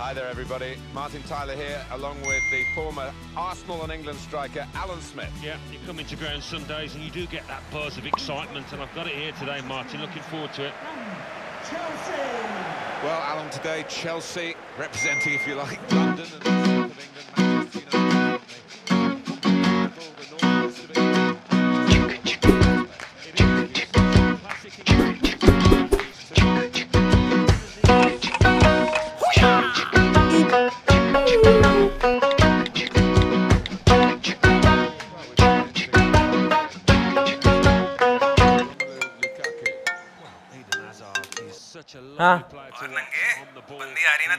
Hi there, everybody. Martin Tyler here, along with the former Arsenal and England striker Alan Smith. Yeah, you come into ground some days and you do get that buzz of excitement, and I've got it here today, Martin. Looking forward to it. Chelsea. Well, Alan, today Chelsea representing, if you like, London and the south of England, Manchester United.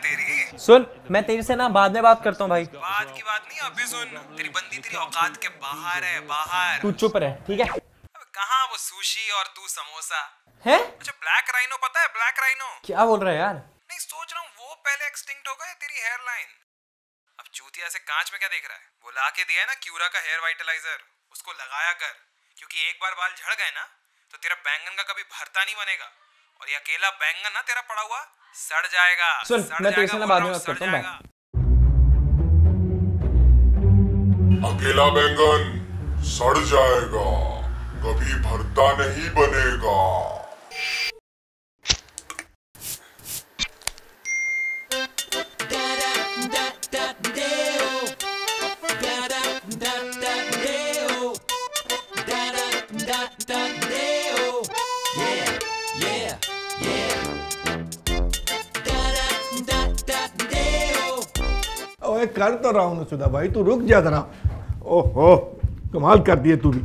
तेरी सुन मैं तेरे से ना बाद में बात करता हूँ भाई। बात की बात नहीं अभी सुन। तेरी बंदी तेरी औकात के बाहर है बाहर। तू चुप रह ठीक है? कहाँ वो सुशी और तू समोसा? हैं? अच्छा ब्लैक राइनो पता है? ब्लैक राइनो क्या बोल रहा है यार? नहीं सोच रहा हूँ वो पहले एक्सटिंक्ट हो गए तेरी हेयर लाइन अब चूतिया से कांच में क्या देख रहा है? वो ला के दिया है ना क्यूरा का हेयर वाइटलाइजर उसको लगाया कर। क्योंकि एक बार बाल झड़ गए ना तो तेरा बैंगन का कभी भरता नहीं बनेगा। और ये अकेला बैंगन ना तेरा पड़ा हुआ सड़ जाएगा। सुन, सड़ मैं तेरे से बाद में बात सड़ करता हूँ, जाएगा। अकेला बैंगन सड़ जाएगा कभी भरता नहीं बनेगा। कर तो रहा हूँ सुधा भाई तू रुक जा जरा। ओहो कमाल कर दिए तू भी।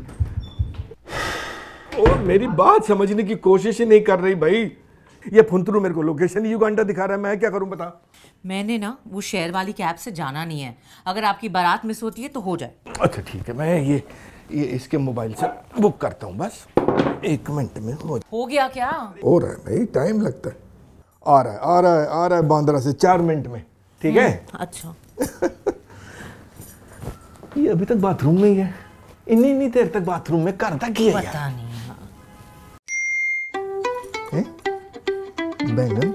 ओ मेरी बात समझने की कोशिश ही नहीं कर रही भाई। ये फुंतरू मेरे को लोकेशन युगांडा दिखा रहा है मैं क्या करूँ बता? मैंने ना वो शेयर वाली कैब से जाना नहीं है। अगर आपकी बारात मिस होती है तो हो जाए। अच्छा ठीक है मैं ये ये इसके मोबाइल से बुक करता हूँ बस। एक मिनट में हो हो गया क्या? हो रहा है भाई टाइम लगता है। आ रहा है आ रहा है आ रहा है बांद्रा से चार मिनट में। ठीक है? अच्छा। ये अभी तक बाथरूम में ही है। इन्नी इन्नी देर तक बाथरूम में करता किया यार पता नहीं हैं? बैंगन?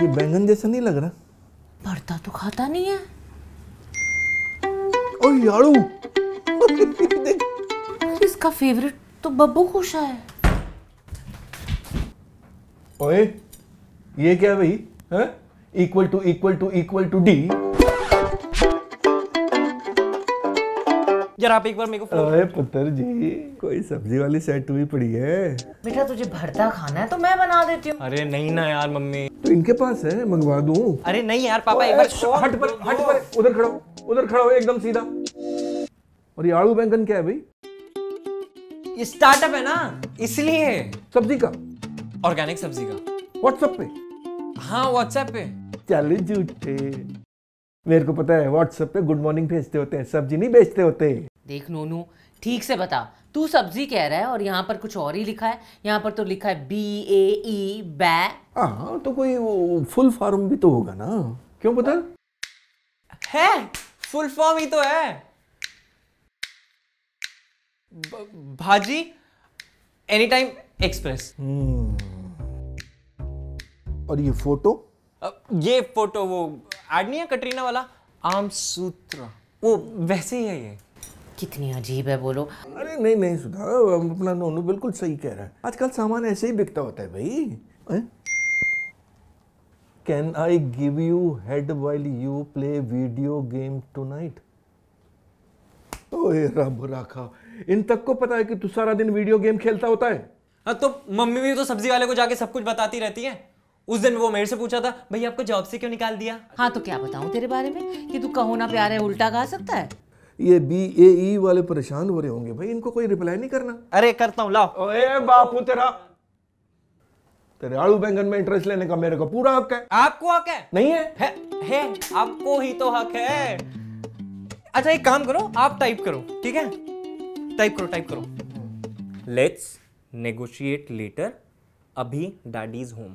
ये बैंगन जैसा नहीं लग रहा। भरता तो खाता नहीं है। ओ याड़ू देख इसका फेवरेट तो बब्बू खुशा है। ओए ये क्या है भाई? Equal to equal to equal to D यार आप एक बार मेरे को ओए पुत्र जी कोई सब्ज़ी वाली सेट हुई पड़ी है। बेटा तुझे भरता खाना है तो मैं बना देती हूँ। अरे नहीं ना यार मम्मी। तो इनके पास है मंगवा दूँ? अरे नहीं यार पापा एक बार हट पर हट पर। उधर खड़ा हो, उधर खड़ा हो एकदम सीधा। और ये आलू बैंगन क्या है भाई? ये स्टार्टअप है ना इसलिए सब्ज़ी का। ऑर्गेनिक सब्ज़ी का। व्हाट्सएप पे। हाँ व्हाट्सएप पे। चल झूठे मेरे को पता है व्हाट्सएप पे गुड मॉर्निंग भेजते होते हैं सब्ज़ी नहीं बेचते होते। देख नोनू ठीक से बता। तू सब्ज़ी कह रहा है और यहाँ पर कुछ और ही लिखा है। यहाँ पर तो लिखा है बी ए ई बै हाँ तो कोई वो फुल फॉर्म भी तो होगा ना। क्यों पता? है फुल फॉर्म ही तो है। ब- भाजी एनी टाइम एक्सप्रेस और ये फ़ोटो ये फ़ोटो वो एड नहीं है कटरीना वाला आम सूत्र। वो वैसे ही है ये। कितनी अजीब है बोलो। अरे नहीं नहीं सुधा अपना नोनू बिल्कुल सही कह रहा है। आजकल सामान ऐसे ही बिकता होता है भाई। Can I give you head while you play video game tonight ओए रब रखा इन तक को पता है कि तू सारा दिन वीडियो गेम खेलता होता है? हाँ तो मम्मी भी तो सब्ज़ी वाले को जाके सब कुछ बताती रहती है। उस दिन वो मेरे से पूछा था भाई आपको जॉब से क्यों निकाल दिया? हाँ तो क्या बताऊँ तेरे बारे में? कि तू कहो ना प्यार है उल्टा गा सकता है? ये बी ए ई वाले परेशान हो रहे होंगे भाई इनको कोई रिप्लाई नहीं करना अरे करता हूँ लाओ ओए बापू तेरा तेरे आलू बैंगन में इंटरेस्ट लेने का मेरे को पूरा हक है आपको हक है नहीं है है, है आपको ही तो हक है अच्छा एक काम करो आप टाइप करो ठीक है टाइप करो टाइप करो लेट्स नेगोशिएट लेटर अभी डैडी इज़ होम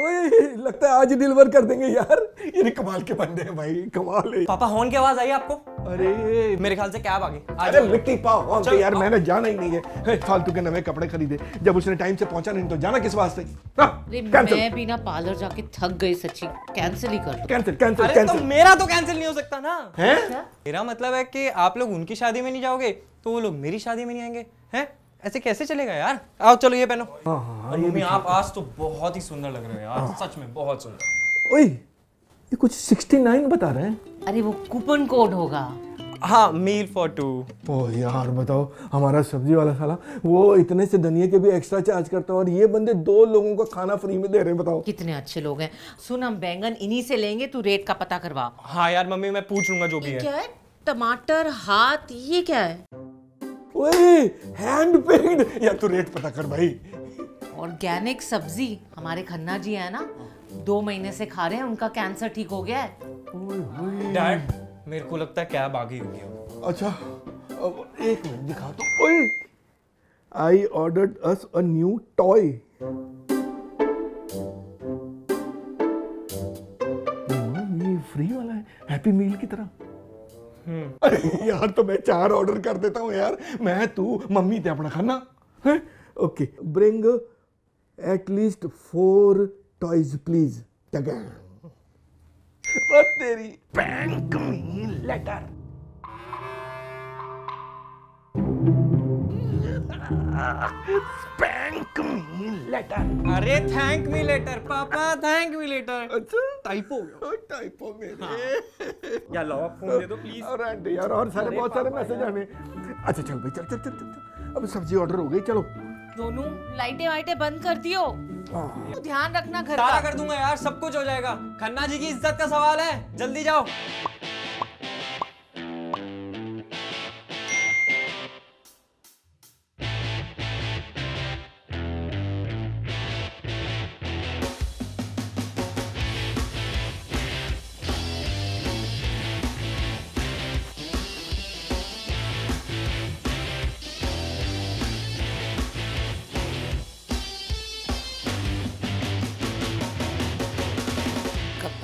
ओए लगता है आज डिलीवर कर देंगे यार। ये कमाल के बंदे हैं भाई कमाल है। पापा हॉर्न की आवाज़ आई आपको? अरे। मेरे ख्याल से कैब आ गई। अरे जाओ। लिट्टी पाव वहाँ पे यार मैंने जाना ही नहीं है। हे, फालतू के नवे कपड़े खरीदे। जब उसने टाइम से पहुँचा नहीं तो जाना किस वास्ते? हाँ, मैं भी ना पार्लर जाके थक गई सच्ची। कैंसिल ही कर दो। कैंसिल कैंसिल अरे तो कैंसिल मेरा तो कैंसिल नहीं हो सकता ना। हैं? मेरा मतलब है कि आप लोग उनकी शादी में नहीं जाओगे तो वो लोग मेरी शादी में नहीं आएँगे। हैं? ऐसे कैसे चलेगा यार? आओ चलो ये पहनो। हाँ हाँ मम्मी आप आज तो बहुत ही सुंदर लग रहे हो यार सच में बहुत सुंदर। ओए ये कुछ 69 बता रहे हैं। अरे वो कूपन कोड होगा। हाँ मील फॉर टू ओह यार बताओ हमारा सब्ज़ी वाला साला वो इतने से धनिया के भी एक्स्ट्रा चार्ज करता है और ये बंदे दो लोगों का खाना फ्री में दे रहे हैं बताओ। कितने अच्छे लोग हैं। सुन हम बैंगन इन्हीं से लेंगे तू रेट का पता करवा। हाँ यार मम्मी मैं पूछ लूँगा जो भी है। क्या है? टमाटर हाथ ये क्या है? ओए हैंड पेड या तू रेट पता कर भाई। ऑर्गेनिक सब्ज़ी हमारे खन्ना जी है ना दो महीने से खा रहे हैं उनका कैंसर ठीक हो गया है। डैड मेरे को लगता है कैब आ गई होगी अच्छा अब एक मिनट दिखा तो। ओए I ordered us a new toy free वाला है। हैप्पी मील की तरह। अरे यार तो मैं चार ऑर्डर कर देता हूँ यार। मैं, तू, मम्मी ते अपना खाना okay bring at least four toys please तेरी बैंक में लेटर में लेटर अरे थैंक मी लेटर पापा थैंक मी लेटर अच्छा। टाइप हो गया। टाइपो मेरे या लो फ़ोन दे दो प्लीज़ और आंटी यार और सारे बहुत सारे मैसेज आने। अच्छा चल भाई चल चल चल चल। अब सब्ज़ी ऑर्डर हो गई चलो। दोनों लाइटें वाइटें बंद कर दियो। हाँ। तू ध्यान रखना घर का। कर दूँगा यार सब कुछ हो जाएगा। खन्ना जी की इज़्ज़त का सवाल है। जल्दी जाओ।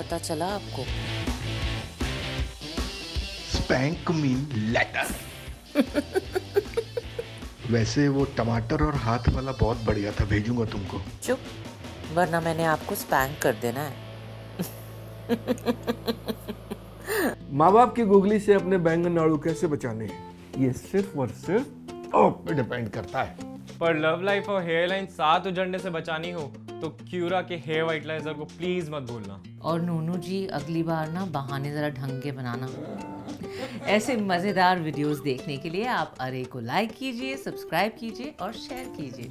पता चला आपको? स्पैंक मीन लेटर वैसे वो टमाटर और हाथ वाला बहुत बढ़िया था भेजूँगा तुमको। चुप वरना मैंने आपको स्पैंक कर देना है। माँ बाप की गुगली से अपने बैंगन नाड़ू कैसे बचाने हैं? ये सिर्फ़ और सिर्फ़ आप पे डिपेंड करता है। पर लव लाइफ और हेयरलाइन सात साथ उजड़ने से बचानी हो तो क्यूरा के हेयर वाइटलाइजर को प्लीज़ मत भूलना। और नोनू जी, अगली बार ना बहाने ज़रा ढंग के बनाना। ऐसे मज़ेदार वीडियोस देखने के लिए आप अरे को लाइक कीजिए सब्सक्राइब कीजिए और शेयर कीजिए।